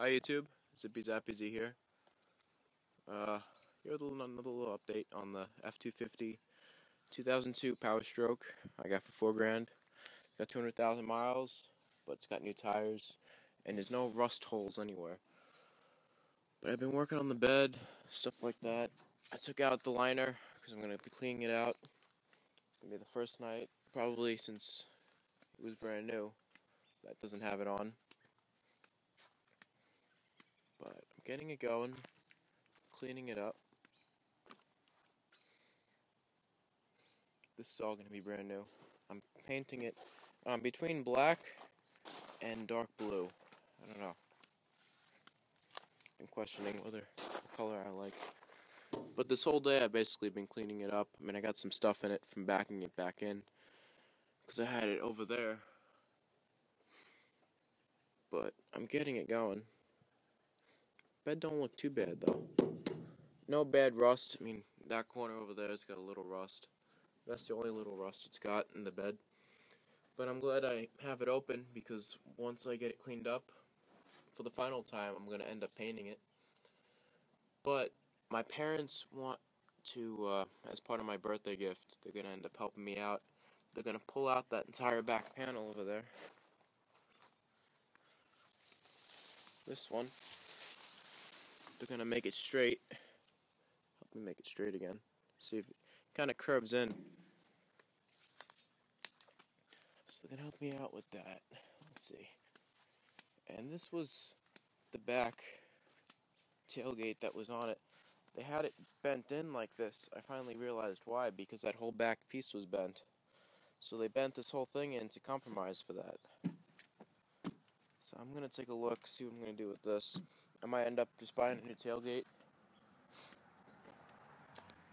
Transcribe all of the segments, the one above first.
Hi YouTube, Zippy Zappy Z here. Uh, here's another little update on the F250 2002 Power Stroke I got for four grand. It's got 200,000 miles, but it's got new tires, and there's no rust holes anywhere. But I've been working on the bed, stuff like that. I took out the liner because I'm going to be cleaning it out. It's going to be the first night, probably since it was brand new, that doesn't have it on. But I'm getting it going, cleaning it up. This is all going to be brand new. I'm painting it um, between black and dark blue. I don't know. I'm questioning whether the color I like. But this whole day I've basically been cleaning it up. I mean, I got some stuff in it from backing it back in. Because I had it over there. But I'm getting it going. Bed don't look too bad though. No bad rust. I mean, that corner over there has got a little rust. That's the only little rust it's got in the bed. But I'm glad I have it open because once I get it cleaned up, for the final time, I'm going to end up painting it. But my parents want to, uh, as part of my birthday gift, they're going to end up helping me out. They're going to pull out that entire back panel over there. This one. They're gonna make it straight. Help me make it straight again. See if it kind of curves in. So they're gonna help me out with that. Let's see. And this was the back tailgate that was on it. They had it bent in like this. I finally realized why, because that whole back piece was bent. So they bent this whole thing in to compromise for that. So I'm going to take a look, see what I'm going to do with this. I might end up just buying a new tailgate.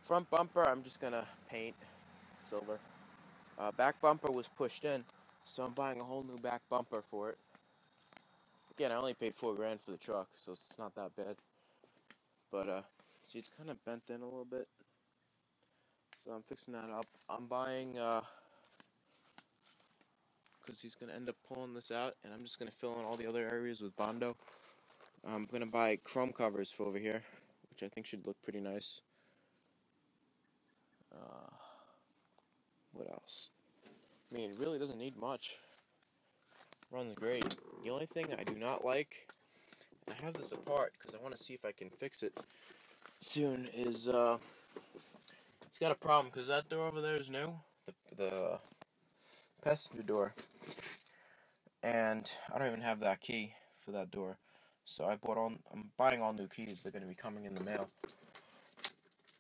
Front bumper, I'm just going to paint silver. Uh, back bumper was pushed in, so I'm buying a whole new back bumper for it. Again, I only paid four grand for the truck, so it's not that bad. But, uh, see, it's kind of bent in a little bit. So I'm fixing that up. I'm buying, uh, because he's going to end up pulling this out, and I'm just going to fill in all the other areas with Bondo. I'm going to buy chrome covers for over here, which I think should look pretty nice. Uh, what else? I mean, it really doesn't need much. Runs great. The only thing I do not like, I have this apart because I want to see if I can fix it soon, is uh, it's got a problem because that door over there is new. The, the passenger door. And I don't even have that key for that door. So I bought on I'm buying all new keys. They're going to be coming in the mail.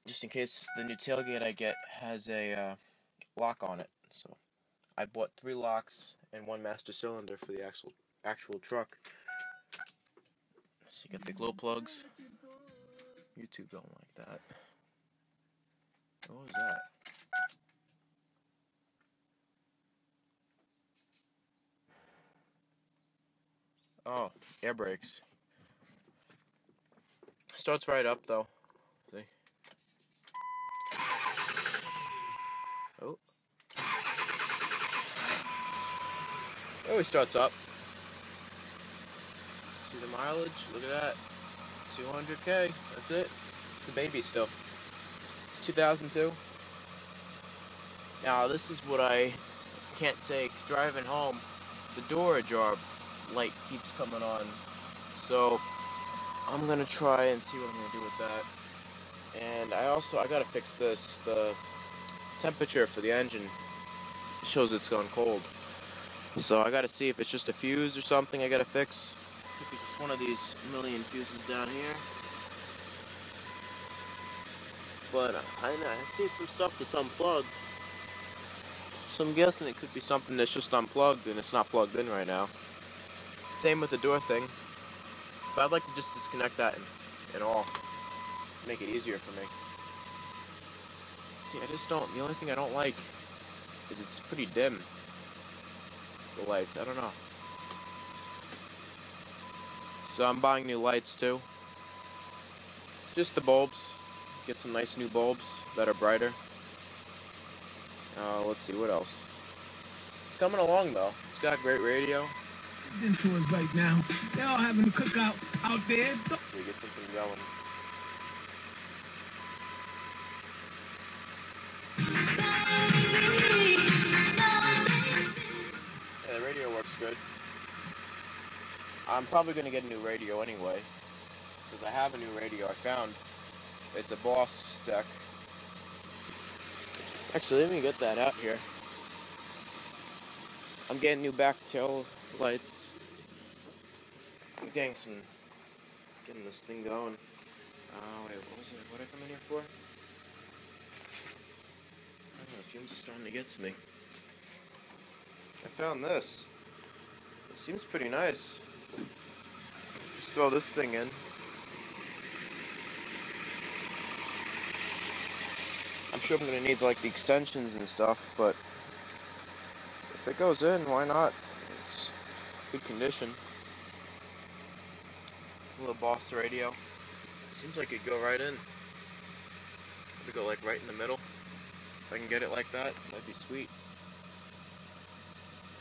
Just in case the new tailgate I get has a uh, lock on it. So I bought three locks and one master cylinder for the actual actual truck. So you get the glow plugs. YouTube don't like that. What was that? Oh, air brakes. Starts right up though. See? Oh. oh Always starts up. See the mileage? Look at that. 200k. That's it. It's a baby still. It's 2002. Now, this is what I can't take. Driving home, the door ajar light keeps coming on. So I'm gonna try and see what I'm gonna do with that. And I also I gotta fix this. The temperature for the engine shows it's gone cold. So I gotta see if it's just a fuse or something I gotta fix. Could be just one of these million fuses down here. But I, I see some stuff that's unplugged. So I'm guessing it could be something that's just unplugged and it's not plugged in right now. Same with the door thing. But I'd like to just disconnect that and, and all. Make it easier for me. See, I just don't, the only thing I don't like is it's pretty dim. The lights, I don't know. So I'm buying new lights too. Just the bulbs. Get some nice new bulbs that are brighter. Uh, let's see, what else? It's coming along though. It's got great radio. Into right now. They're all having a cookout out there. So we get something going. Yeah, the radio works good. I'm probably going to get a new radio anyway. Because I have a new radio I found. It's a Boss deck. Actually, let me get that out here. I'm getting new back tail lights. Getting some, getting this thing going. Oh wait, what was it? What did I come in here for? Know, the fumes are starting to get to me. I found this. It seems pretty nice. Just throw this thing in. I'm sure I'm gonna need like the extensions and stuff, but if it goes in, why not? Good condition. Little Boss radio. Seems like it'd go right in. It'd go like right in the middle. If I can get it like that, that'd be sweet.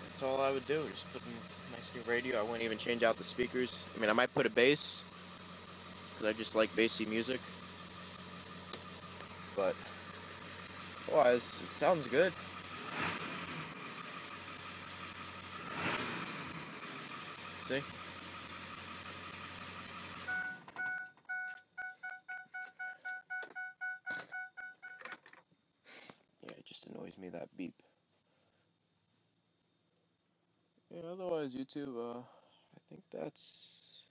That's all I would do. Just put in a nice new radio. I wouldn't even change out the speakers. I mean, I might put a bass because I just like bassy music. But otherwise, it sounds good. See? Yeah, it just annoys me that beep. Yeah, otherwise, YouTube, uh, I think that's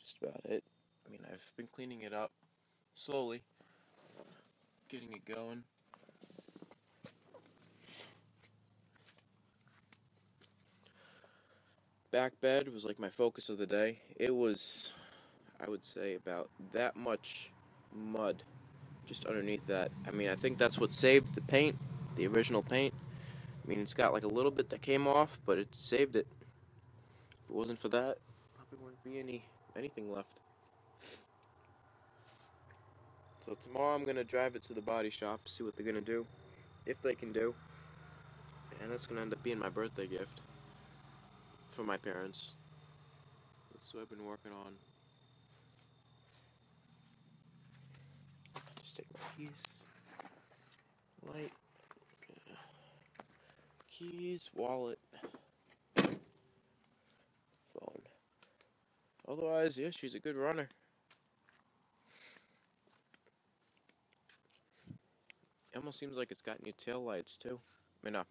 just about it. I mean, I've been cleaning it up slowly, getting it going. Back bed was like my focus of the day. It was, I would say, about that much mud just underneath that. I mean, I think that's what saved the paint, the original paint. I mean, it's got like a little bit that came off, but it saved it. If it wasn't for that, probably wouldn't be any anything left. So tomorrow I'm gonna drive it to the body shop, see what they're gonna do, if they can do, and that's gonna end up being my birthday gift for my parents. That's what I've been working on. Just take my keys. Light. Keys, wallet. Phone. Otherwise, yeah, she's a good runner. It almost seems like it's got new tail lights too. I mean, no.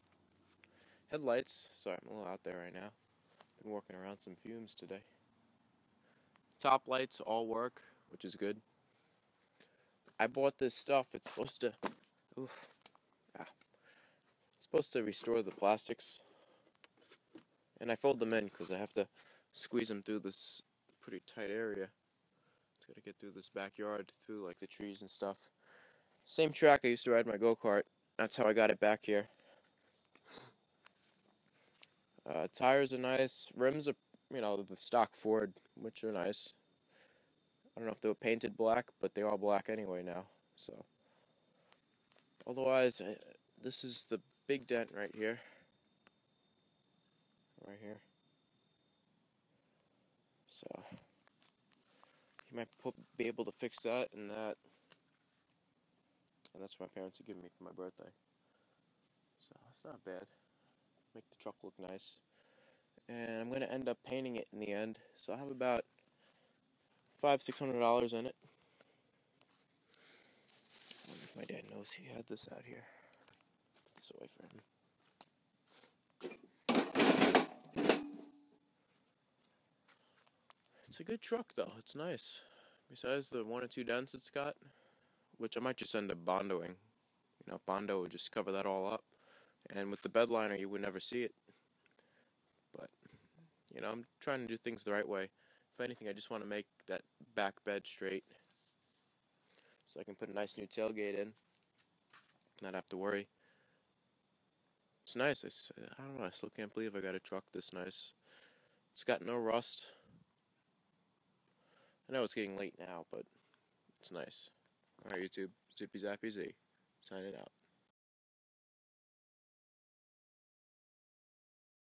Headlights. Sorry, I'm a little out there right now. Been working around some fumes today. Top lights all work, which is good. I bought this stuff. It's supposed to. Oof. Ah. It's supposed to restore the plastics. And I fold them in because I have to squeeze them through this pretty tight area. It's got to get through this backyard, through like the trees and stuff. Same track I used to ride my go kart. That's how I got it back here. Uh, tires are nice. Rims are, you know, the stock Ford, which are nice. I don't know if they were painted black, but they are all black anyway now. So, otherwise, I, this is the big dent right here. Right here. So, you might put, be able to fix that and that. And that's what my parents are giving me for my birthday. So, it's not bad make the truck look nice. And I'm going to end up painting it in the end. So I have about five, six hundred dollars in it. I wonder if my dad knows he had this out here. This away him. It's a good truck though. It's nice. Besides the one or two dents it's got, which I might just end up bondoing. You know, bondo would just cover that all up. And with the bed liner, you would never see it. But, you know, I'm trying to do things the right way. If anything, I just want to make that back bed straight. So I can put a nice new tailgate in. Not have to worry. It's nice. I, I don't know. I still can't believe I got a truck this nice. It's got no rust. I know it's getting late now, but it's nice. Alright, YouTube. Zippy Zappy Z. Signing out.